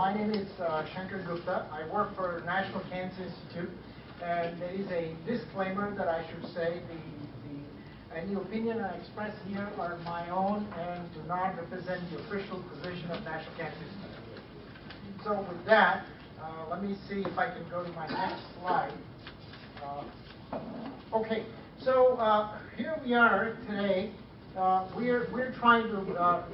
my name is uh, Shankar Gupta. I work for National Cancer Institute, and there is a disclaimer that I should say the, the any opinion I express here are my own and do not represent the official position of National Cancer Institute. So with that, uh, let me see if I can go to my next slide. Uh, okay, so uh, here we are today. Uh, we're we're trying to uh,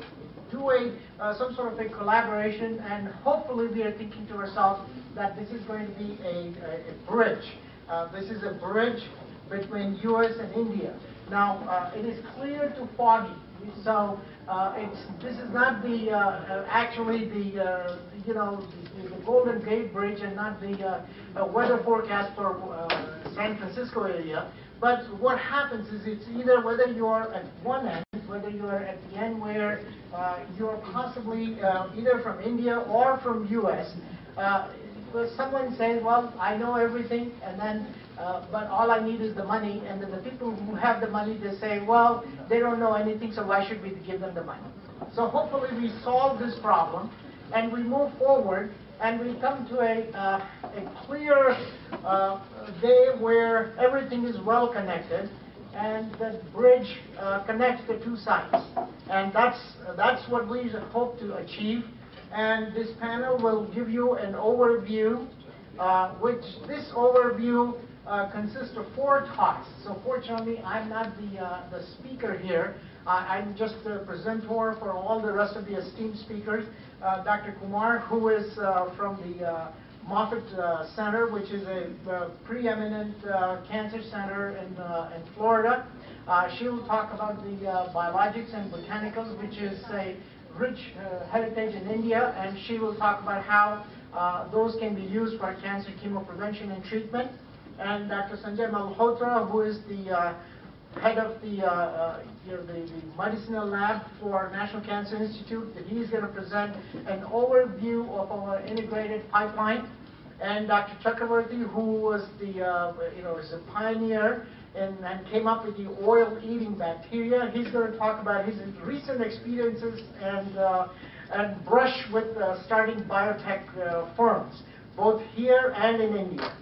do a uh, some sort of a collaboration, and hopefully we are thinking to ourselves that this is going to be a, a, a bridge. Uh, this is a bridge between U.S. and India. Now uh, it is clear to foggy, so it's this is not the actually the you know the, the, Golden Gate Bridge and not the weather forecast for San Francisco area. But what happens is it's either whether you're at one end, whether you're at the end where uh, you're possibly uh, either from India or from U.S. Uh, someone says, well, I know everything, and then, uh, but all I need is the money, and then the people who have the money, they say, well, they don't know anything, so why should we give them the money? So hopefully we solve this problem, and we move forward, and we come to a, uh, a clear uh, day where everything is well connected and the bridge uh, connects the two sides. And that's, that's what we hope to achieve. And this panel will give you an overview, uh, which this overview uh, consists of four talks. So fortunately, I'm not the, uh, the speaker here. I'm just the presenter for all the rest of the esteemed speakers. Uh, Dr. Kumar, who is uh, from the uh, Moffitt uh, Center, which is a, preeminent uh, cancer center in, uh, in Florida. she will talk about the biologics and botanicals, which is a rich heritage in India, and she will talk about how those can be used for cancer chemoprevention and treatment. And Dr. Sanjay Malhotra, who is the head of the, uh, uh, you know, the, the, medicinal lab for National Cancer Institute. He's going to present an overview of our integrated pipeline. And Dr. Chakravarti, who was the, uh, you know, is a pioneer and, and came up with the oil-eating bacteria. He's going to talk about his recent experiences and, uh, and brush with uh, starting biotech uh, firms, both here and in India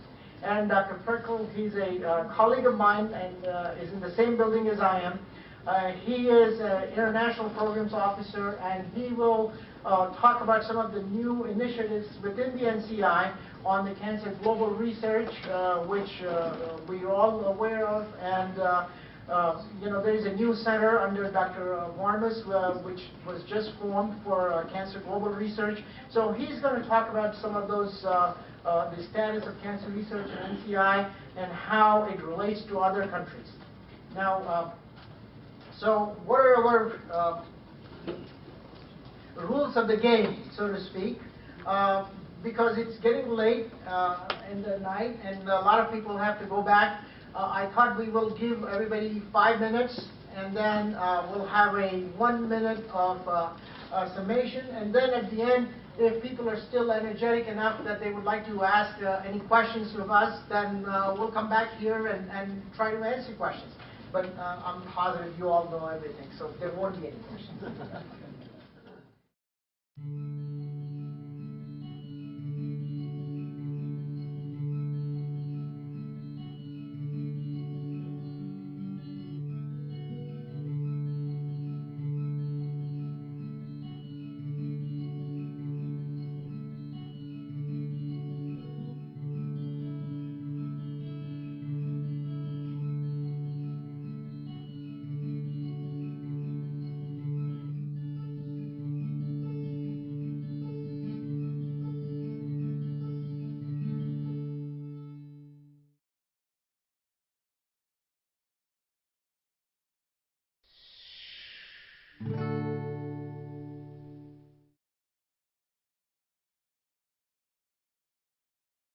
and Dr. Perkel, he's a uh, colleague of mine and is in the same building as I am. Uh, he is an international programs officer and he will uh, talk about some of the new initiatives within the NCI on the cancer global research, uh, which uh, we're all aware of. And uh, you know, there is a new center under Dr. Varmus, uh, which was just formed for uh, cancer global research. So he's going to talk about some of those uh, the status of cancer research in NCI and how it relates to other countries. Now, uh, so what are our uh, rules of the game, so to speak? Uh, because it's getting late uh, in the night and a lot of people have to go back. Uh, I thought we will give everybody five minutes and then we'll have a one minute of summation and then at the end if people are still energetic enough that they would like to ask uh, any questions of us, then uh, we'll come back here and, and try to answer questions. But uh, I'm positive you all know everything, so there won't be any questions.